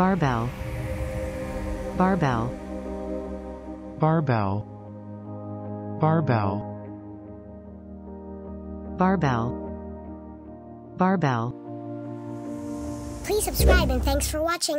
barbell. Barbell. Barbell. Barbell. Barbell. Barbell. Please subscribe and thanks for watching.